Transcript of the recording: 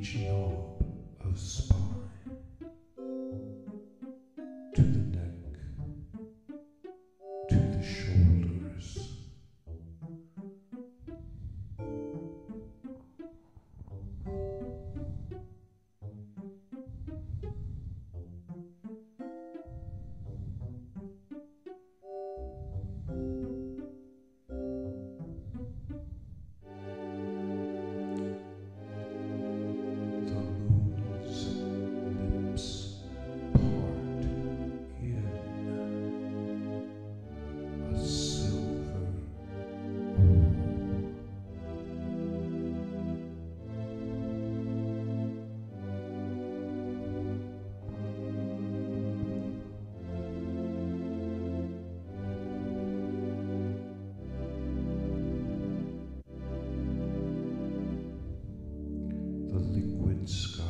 each knob of spine liquid sky